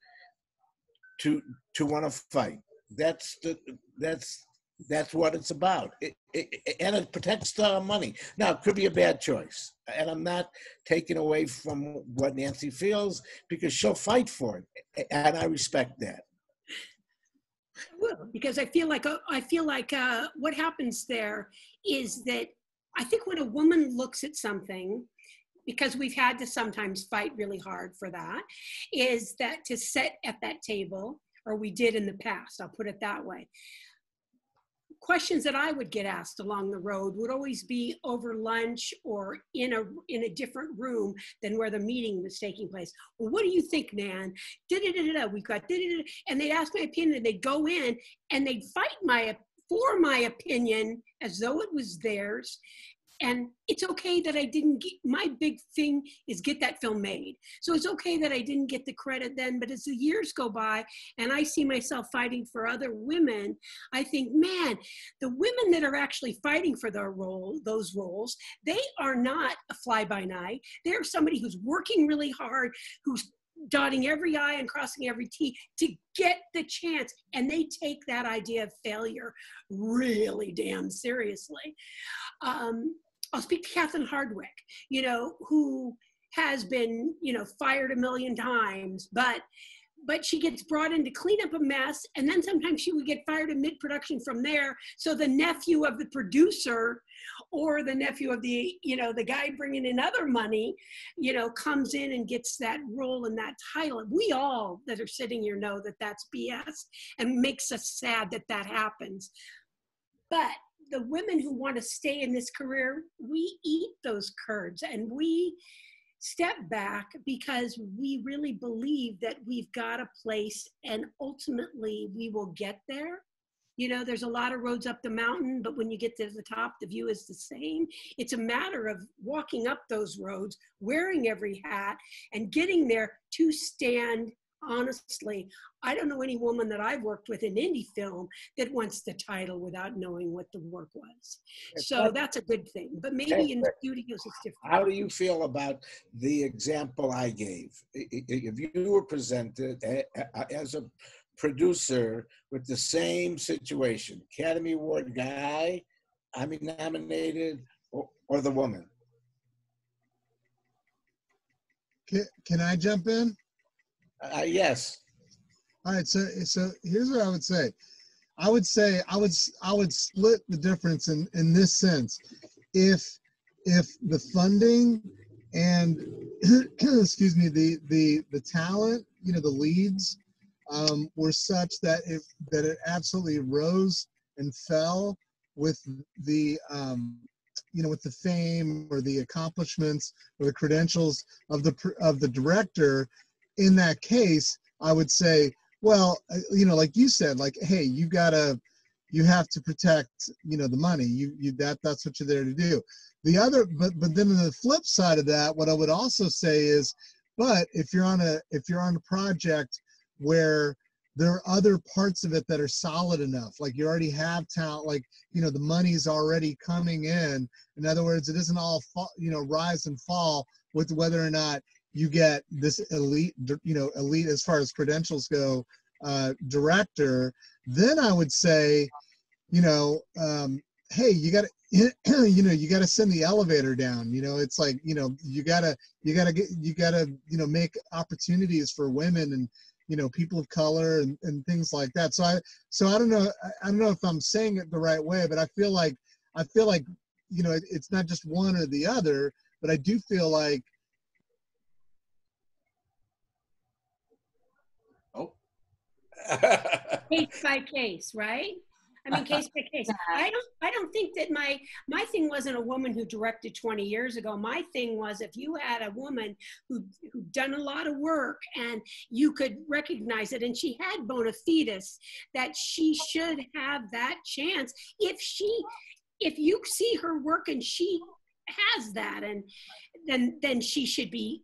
Speaker 2: to to want to fight. That's the that's that's what it's about. It, it, and it protects the money. Now, it could be a bad choice, and I'm not taking away from what Nancy feels because she'll fight for it, and I respect that.
Speaker 5: I will because I feel like I feel like uh, what happens there is that I think when a woman looks at something, because we've had to sometimes fight really hard for that, is that to sit at that table, or we did in the past. I'll put it that way. Questions that I would get asked along the road would always be over lunch or in a in a different room than where the meeting was taking place. Well, what do you think, Nan? Da-da-da-da-da. We've got da-da-da-da. and they'd ask my opinion and they'd go in and they'd fight my for my opinion as though it was theirs and it's okay that i didn't get my big thing is get that film made so it's okay that i didn't get the credit then but as the years go by and i see myself fighting for other women i think man the women that are actually fighting for their role those roles they are not a fly by night they're somebody who's working really hard who's dotting every I and crossing every T to get the chance. And they take that idea of failure really damn seriously. Um, I'll speak to Catherine Hardwicke, you know, who has been, you know, fired a million times, but but she gets brought in to clean up a mess and then sometimes she would get fired in mid-production from there. So the nephew of the producer or the nephew of the you know the guy bringing in other money you know comes in and gets that role and that title. We all that are sitting here know that that's bs and makes us sad that that happens. But the women who want to stay in this career we eat those curds and we step back because we really believe that we've got a place and ultimately we will get there. You know, there's a lot of roads up the mountain, but when you get to the top, the view is the same. It's a matter of walking up those roads, wearing every hat, and getting there to stand honestly. I don't know any woman that I've worked with in indie film that wants the title without knowing what the work was. So that's a good thing. But maybe in studios it's different.
Speaker 2: How do you feel about the example I gave? I- i- If you were presented a- a- as a producer with the same situation, Academy Award guy, I mean nominated, or, or the woman?
Speaker 6: Can, can I jump in?
Speaker 2: Uh, yes.
Speaker 6: All right, so so here's what I would say. I would say I would I would split the difference in in this sense. If if the funding and excuse me the the the talent you know the leads um, were such that it that it absolutely rose and fell with the um,
Speaker 4: you know with the fame or the accomplishments or the credentials of the of the director in that case i would say well uh, you know like you said like hey you gotta you have to protect you know the money. You you that that's what you're there to do. The other but but then the flip side of that what i would also say is but if you're on a if you're on a project where there are other parts of it that are solid enough like you already have talent like you know the money's already coming in. In other words it isn't all fall, you know rise and fall with whether or not you get this elite you know elite as far as credentials go uh, director then i would say you know um, hey you got to you know you got to send the elevator down. You know it's like you know you gotta you gotta get you gotta you know make opportunities for women and you know people of color and, and things like that. So i so i don't know i don't know if i'm saying it the right way but i feel like i feel like you know it, it's not just one or the other but i do feel like
Speaker 5: case by case, right? I mean, case by case. I don't. I don't think that my my thing wasn't a woman who directed 20 years ago. My thing was if you had a woman who who done a lot of work and you could recognize it, and she had bona fides, that she should have that chance. If she, if you see her work and she has that, and then then she should be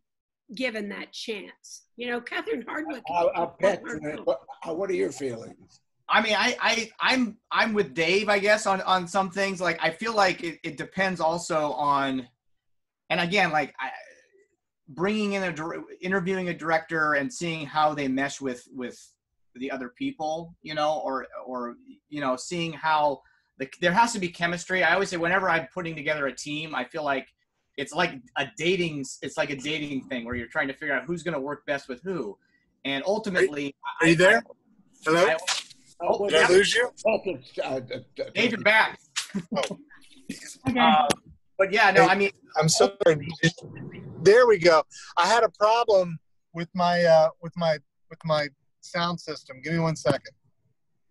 Speaker 5: given that chance. You know, Catherine Hardwicke.
Speaker 2: I'll, I'll bet. What, uh, what are your feelings?
Speaker 3: I mean, I, I, I'm, I'm with Dave, I guess, on, on some things. Like, I feel like it, it depends also on, and again, like, I, bringing in a dir- interviewing a director and seeing how they mesh with with the other people, you know, or or you know, seeing how the, there has to be chemistry. I always say, whenever I'm putting together a team, I feel like it's like a dating, it's like a dating thing where you're trying to figure out who's going to work best with who, and ultimately,
Speaker 7: Are you
Speaker 3: I-
Speaker 7: there?
Speaker 3: I-
Speaker 7: Hello?
Speaker 3: I-
Speaker 2: Oh,
Speaker 7: Did I lose you?
Speaker 2: uh, uh, uh,
Speaker 3: David back.
Speaker 1: Okay.
Speaker 3: Uh, but yeah, no, I mean,
Speaker 7: I'm sorry. There we go. I had a problem with my uh, with my with my sound system. Give me one second.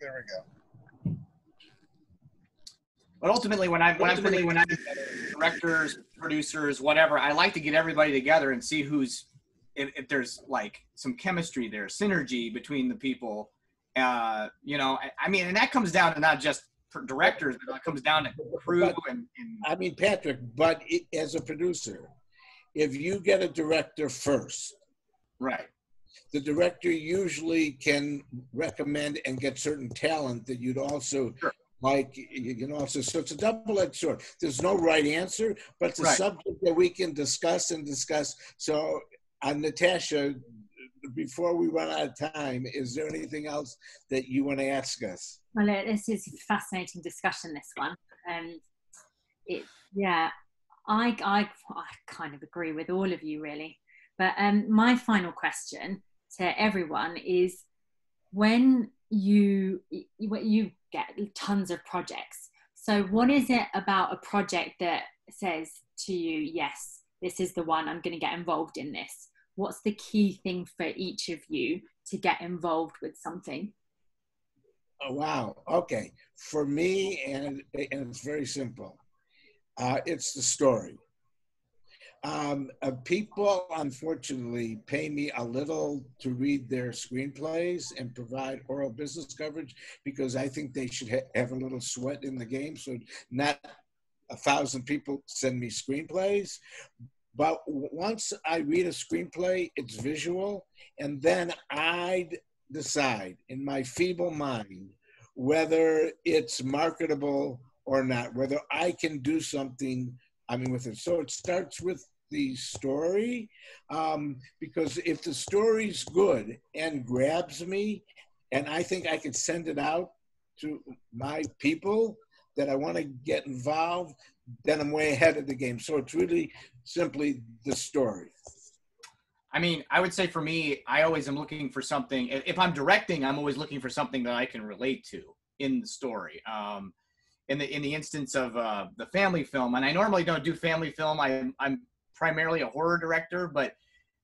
Speaker 7: There we go.
Speaker 3: But ultimately, when I when I'm putting when I'm directors, producers, whatever, I like to get everybody together and see who's if, if there's like some chemistry there, synergy between the people. Uh, you know, I, I mean, and that comes down to not just directors, but it comes down to crew and, and
Speaker 2: I mean, Patrick, but it, as a producer, if you get a director first,
Speaker 3: right.
Speaker 2: the director usually can recommend and get certain talent that you'd also
Speaker 3: Sure.
Speaker 2: Like. You know also, so it's a double-edged sword. There's no right answer, but it's a
Speaker 3: Right.
Speaker 2: subject that we can discuss and discuss. So, uh, Natasha, before we run out of time, is there anything else that you want to ask us?
Speaker 1: Well, uh, this is a fascinating discussion. This one, um, it yeah, I, I I kind of agree with all of you really. But um, my final question to everyone is: when you you you get tons of projects, so what is it about a project that says to you, yes, this is the one I'm going to get involved in this? What's the key thing for each of you to get involved with something?
Speaker 2: Oh, wow. Okay. For me, and, and it's very simple. Uh, it's the story. Um, uh, people, unfortunately, pay me a little to read their screenplays and provide oral business coverage because I think they should ha- have a little sweat in the game. So not a thousand people send me screenplays, but once I read a screenplay, it's visual, and then I decide in my feeble mind whether it's marketable or not, whether I can do something. I mean, with it. So it starts with the story, um, because if the story's good and grabs me, and I think I could send it out to my people that I want to get involved, then I'm way ahead of the game. So it's really simply the story.
Speaker 3: I mean, I would say for me, I always am looking for something. If I'm directing, I'm always looking for something that I can relate to in the story. Um, in the in the instance of uh, the family film, and I normally don't do family film. I, I'm primarily a horror director, but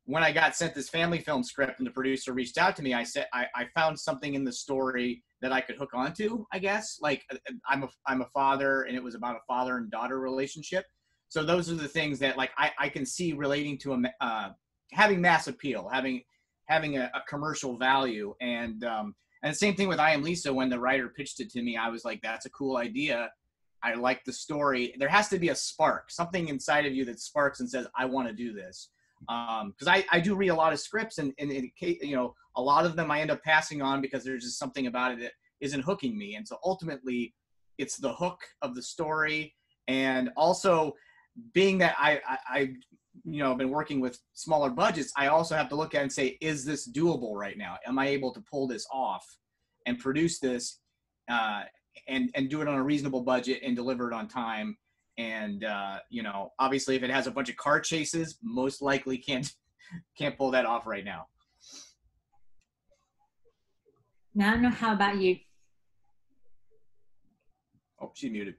Speaker 3: when I got sent this family film script and the producer reached out to me, I said I, I found something in the story that I could hook onto. I guess like uh, I'm a I'm a father, and it was about a father and daughter relationship. So those are the things that like I, I can see relating to a uh, having mass appeal, having having a, a commercial value, and um, and the same thing with I Am Lisa. When the writer pitched it to me, I was like, that's a cool idea. I like the story. There has to be a spark, something inside of you that sparks and says, I want to do this because um, I, I do read a lot of scripts and, and, you know a lot of them I end up passing on because there's just something about it that isn't hooking me and so ultimately it's the hook of the story and also being that I, I, I you know I've been working with smaller budgets I also have to look at and say is this doable right now? Am I able to pull this off and produce this uh, and and do it on a reasonable budget and deliver it on time? And uh, you know obviously if it has a bunch of car chases most likely can't can't pull that off right now.
Speaker 1: Now i know how about you?
Speaker 3: Oh she muted.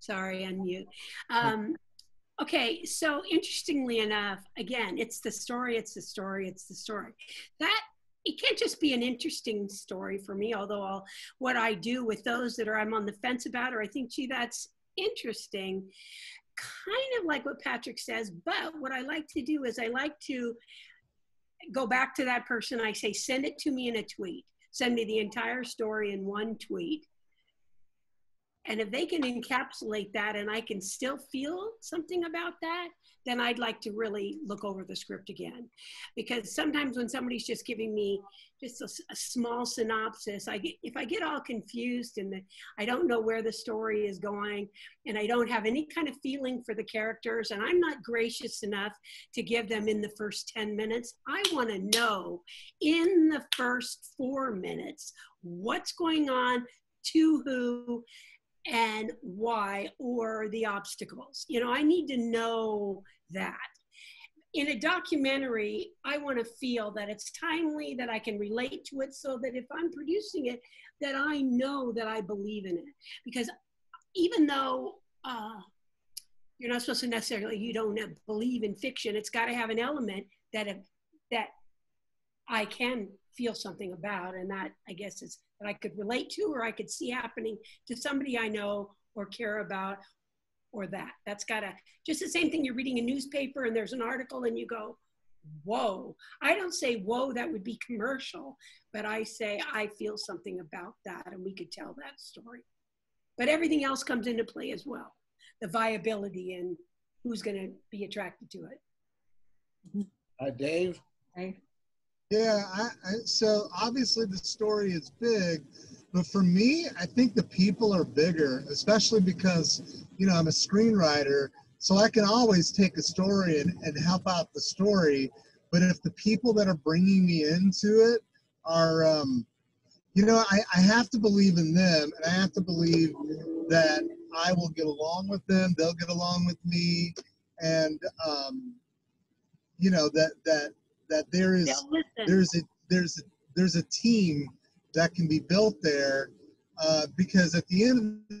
Speaker 5: Sorry unmute. Um, okay so interestingly enough again it's the story it's the story it's the story that it can't just be an interesting story for me although I'll, what i do with those that are i'm on the fence about or i think gee that's interesting, kind of like what Patrick says. But what I like to do is I like to go back to that person. I say, send it to me in a tweet. Send me the entire story in one tweet. And if they can encapsulate that and I can still feel something about that, then I'd like to really look over the script again. Because sometimes when somebody's just giving me just a, a small synopsis, I get, if I get all confused and the, I don't know where the story is going and I don't have any kind of feeling for the characters and I'm not gracious enough to give them in the first 10 minutes, I want to know in the first four minutes what's going on, to who, and why or the obstacles. You know, I need to know that. In a documentary, I want to feel that it's timely, that I can relate to it, so that if I'm producing it, that I know that I believe in it. Because even though uh, you're not supposed to necessarily, you don't believe in fiction, it's got to have an element that that I can feel something about, and that I guess is that I could relate to or I could see happening to somebody I know or care about or that. That's got to, just the same thing you're reading a newspaper and there's an article and you go, whoa. I don't say, whoa, that would be commercial, but I say, I feel something about that and we could tell that story. But everything else comes into play as well the viability and who's going to be attracted to it.
Speaker 2: Uh, Dave?
Speaker 1: Dave?
Speaker 4: Yeah, I, I, so obviously the story is big, but for me, I think the people are bigger, especially because, you know, I'm a screenwriter, so I can always take a story and, and help out the story. But if the people that are bringing me into it are, um, you know, I, I have to believe in them and I have to believe that I will get along with them, they'll get along with me, and, um, you know, that, that, that there is there's a there's a, there's a team that can be built there uh, because at the end of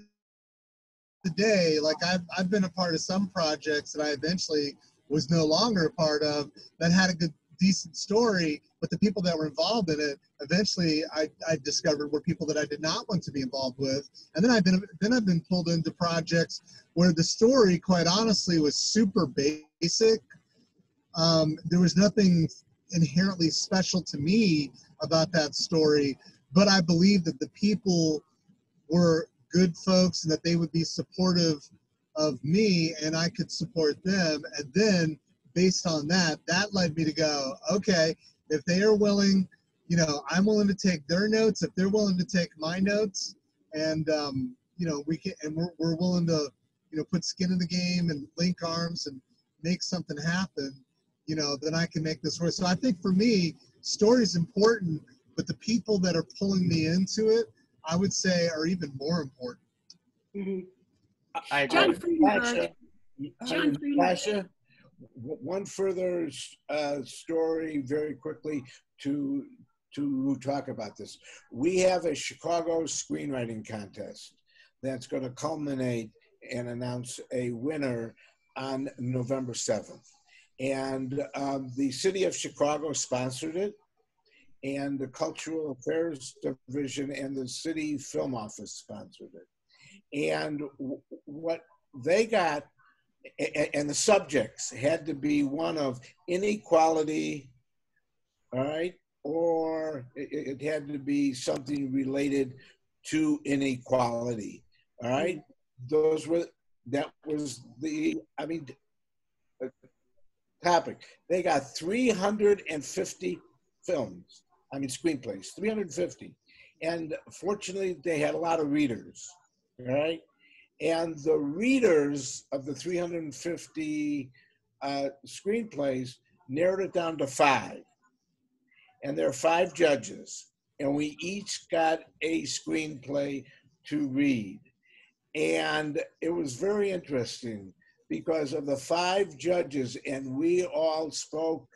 Speaker 4: the day, like I've I've been a part of some projects that I eventually was no longer a part of that had a good decent story, but the people that were involved in it eventually I, I discovered were people that I did not want to be involved with. And then I've been then I've been pulled into projects where the story, quite honestly, was super basic um, there was nothing inherently special to me about that story, but I believe that the people were good folks and that they would be supportive of me and I could support them. And then based on that, that led me to go, okay, if they are willing, you know, I'm willing to take their notes, if they're willing to take my notes, and um, you know, we can and we're, we're willing to, you know, put skin in the game and link arms and make something happen you know, then I can make this work. So I think for me, story is important, but the people that are pulling me into it, I would say, are even more important.
Speaker 5: Mm-hmm.
Speaker 3: I
Speaker 5: John
Speaker 3: agree.
Speaker 5: Friedenberg. John
Speaker 2: Natasha, one further uh, story very quickly to to talk about this. We have a Chicago screenwriting contest that's going to culminate and announce a winner on November 7th And um, the city of Chicago sponsored it, and the Cultural Affairs Division and the city film office sponsored it. And w- what they got, and the subjects had to be one of inequality, all right, or it, it had to be something related to inequality, all right. Those were that was the I mean topic. They got 350 films. I mean screenplays, 350, and fortunately they had a lot of readers, right? And the readers of the 350 uh, screenplays narrowed it down to five. And there are five judges, and we each got a screenplay to read. And it was very interesting because of the five judges, and we all spoke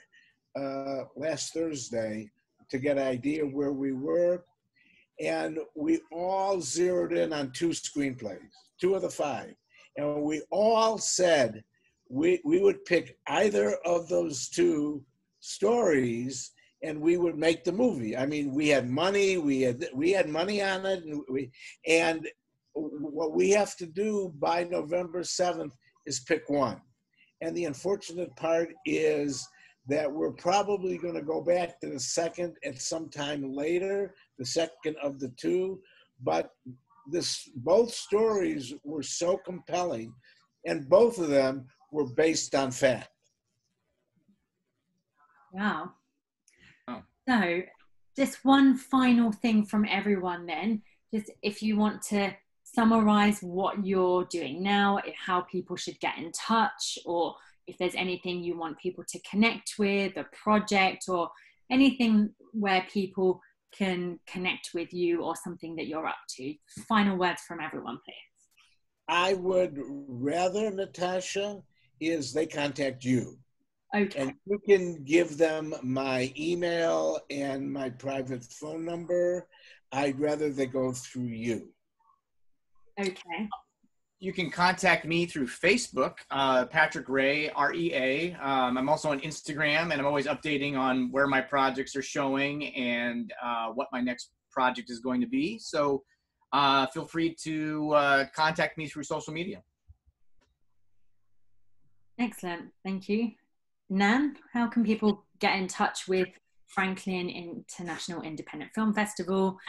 Speaker 2: uh, last Thursday to get an idea where we were. And we all zeroed in on two screenplays, two of the five. And we all said we, we would pick either of those two stories and we would make the movie. I mean, we had money, we had we had money on it, and we and what we have to do by November seventh is pick one. And the unfortunate part is that we're probably going to go back to the second at some time later, the second of the two. But this both stories were so compelling, and both of them were based on fact.
Speaker 1: Wow.
Speaker 3: Oh.
Speaker 1: So, just one final thing from everyone then. Just if you want to summarize what you're doing now, how people should get in touch, or if there's anything you want people to connect with, a project, or anything where people can connect with you or something that you're up to. Final words from everyone, please.
Speaker 2: I would rather, Natasha, is they contact you.
Speaker 1: Okay.
Speaker 2: And you can give them my email and my private phone number. I'd rather they go through you.
Speaker 1: Okay.
Speaker 3: You can contact me through Facebook, uh, Patrick Rea, R E A. Um, I'm also on Instagram, and I'm always updating on where my projects are showing and uh, what my next project is going to be. So uh, feel free to uh, contact me through social media.
Speaker 1: Excellent. Thank you. Nan, how can people get in touch with Franklin International Independent Film Festival?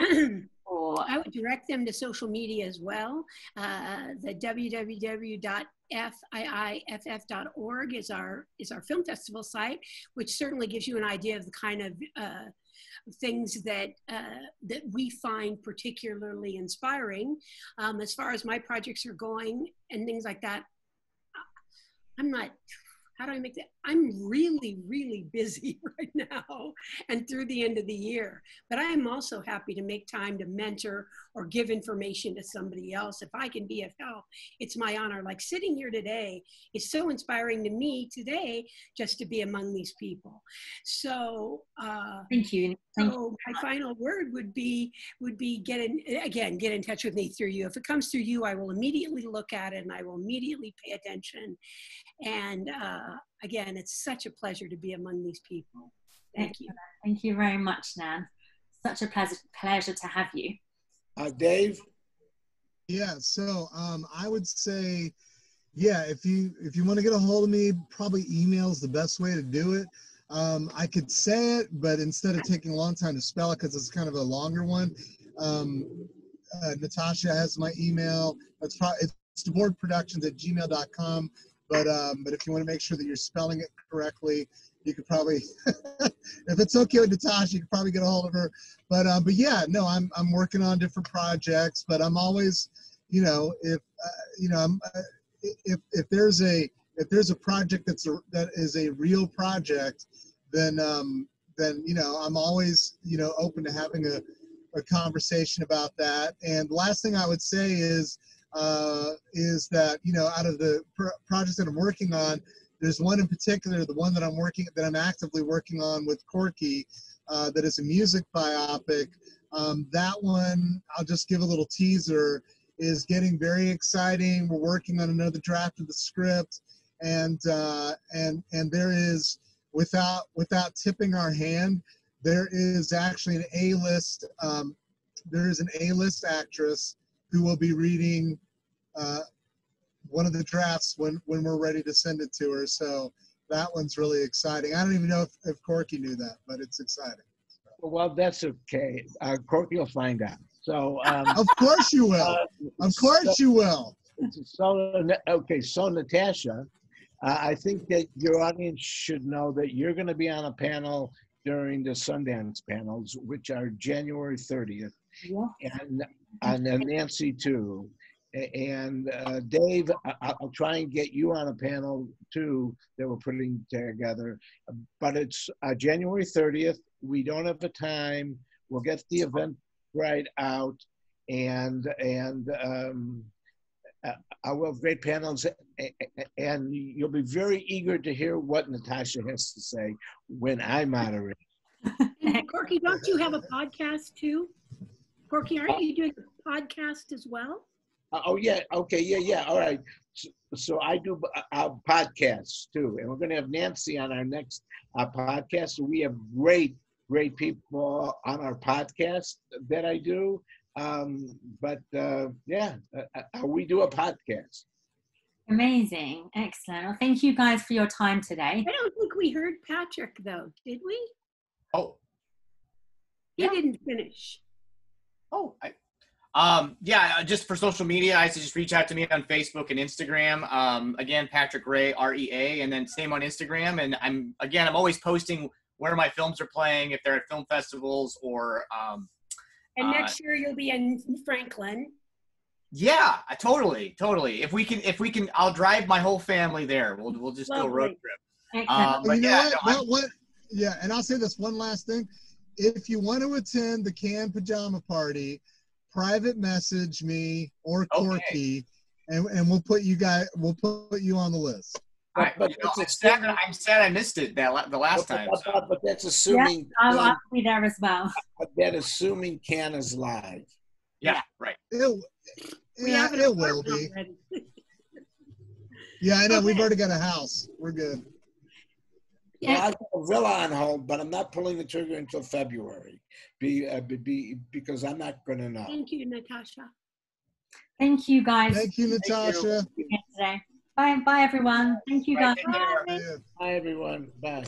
Speaker 5: I would direct them to social media as well. Uh, the www.fiiff.org is our is our film festival site, which certainly gives you an idea of the kind of uh, things that uh, that we find particularly inspiring. Um, as far as my projects are going and things like that, I'm not how do I make that? I'm really, really busy right now and through the end of the year. But I am also happy to make time to mentor or give information to somebody else. If I can be of help, it's my honor. Like sitting here today is so inspiring to me today just to be among these people. So, uh,
Speaker 1: thank you. Thank
Speaker 5: so my final word would be would be get in again get in touch with me through you. If it comes through you, I will immediately look at it and I will immediately pay attention. And uh, again, it's such a pleasure to be among these people. Thank you.
Speaker 1: Thank you very much, Nan. Such a pleasure pleasure to have you.
Speaker 2: Uh, Dave.
Speaker 4: Yeah. So um, I would say, yeah, if you if you want to get a hold of me, probably email is the best way to do it. Um, I could say it, but instead of taking a long time to spell it because it's kind of a longer one, um, uh, Natasha has my email. That's probably it's deboardproductions at gmail.com. But um, but if you want to make sure that you're spelling it correctly, you could probably, if it's okay with Natasha, you could probably get a hold of her. But uh, but yeah, no, I'm I'm working on different projects, but I'm always, you know, if uh, you know, I'm, uh, if if there's a if there's a project that's a, that is a real project, then um, then you know I'm always you know open to having a, a conversation about that. And the last thing I would say is uh, is that you know out of the pro- projects that I'm working on, there's one in particular, the one that I'm working that I'm actively working on with Corky, uh, that is a music biopic. Um, that one, I'll just give a little teaser, is getting very exciting. We're working on another draft of the script and uh, and and there is without without tipping our hand, there is actually an A-list. Um, there is an A-list actress who will be reading uh, one of the drafts when when we're ready to send it to her. So that one's really exciting. I don't even know if, if Corky knew that, but it's exciting.
Speaker 2: Well, that's okay. Uh, Corky will find out. So, um,
Speaker 4: Of course you will.
Speaker 2: uh,
Speaker 4: Of course you will.
Speaker 2: so okay. So Natasha, uh, I think that your audience should know that you're going to be on a panel during the Sundance panels, which are January 30th,
Speaker 1: Yeah.
Speaker 2: and and uh, Nancy too. And uh, Dave, I- I'll try and get you on a panel too that we're putting together. But it's uh, January 30th. We don't have a time. We'll get the event right out, and and um, uh, I will have great panels, a- a- and you'll be very eager to hear what Natasha has to say when I moderate.
Speaker 5: Corky, don't you have a podcast too? Corky, aren't you doing a podcast as well?
Speaker 2: Uh, Oh, yeah, okay, yeah, yeah, all right. So, so I do uh, uh, podcasts too, and we're gonna have Nancy on our next uh, podcast. So We have great, great people on our podcast that I do. Um, but uh, yeah, uh, uh, we do a podcast.
Speaker 1: Amazing. Excellent. Well, thank you guys for your time today.
Speaker 5: I don't think we heard Patrick though, did we?
Speaker 3: Oh,
Speaker 5: He
Speaker 3: Yeah.
Speaker 5: didn't finish.
Speaker 3: Oh, I, um, yeah. uh, Just for social media, I say just reach out to me on Facebook and Instagram. Um, again, Patrick Rea R E A, and then same on Instagram. And I'm again, I'm always posting where my films are playing, if they're at film festivals or um,
Speaker 5: And
Speaker 3: Uh,
Speaker 5: next year you'll be in Franklin.
Speaker 3: yeah, I totally, totally. If we can, if we can, I'll drive my whole family there. We'll we'll just do a road trip. Um, but
Speaker 4: you know
Speaker 3: yeah,
Speaker 4: what?
Speaker 3: no, I-
Speaker 4: what? Yeah, and I'll say this one last thing. If you want to attend the Cannes pajama party, private message me or
Speaker 3: Okay.
Speaker 4: Corky, and, and we'll put you guys. We'll put you on the list.
Speaker 3: I,
Speaker 2: But-
Speaker 3: you know,
Speaker 2: but
Speaker 3: I'm sad, I'm sad I missed it that the last
Speaker 2: But-
Speaker 3: time.
Speaker 2: but-
Speaker 3: so.
Speaker 2: but, but that's assuming
Speaker 1: I'll, I'll be there as well.
Speaker 2: that assuming Cannes is live.
Speaker 3: Yeah, right.
Speaker 4: It,
Speaker 5: We
Speaker 4: yeah,
Speaker 5: have an
Speaker 4: it will be.
Speaker 5: already.
Speaker 4: Yeah, I know. We've already got a house. We're good.
Speaker 2: Yeah, I've got a villa on hold, but I'm not pulling the trigger until February. Be, uh, be, be because I'm not going to know.
Speaker 5: Thank you, Natasha.
Speaker 1: Thank you guys
Speaker 4: Thank you,
Speaker 3: you.
Speaker 4: Natasha.
Speaker 1: for being here today. Bye, bye everyone. Thank you guys.
Speaker 3: take care.
Speaker 2: Bye, everyone. Bye.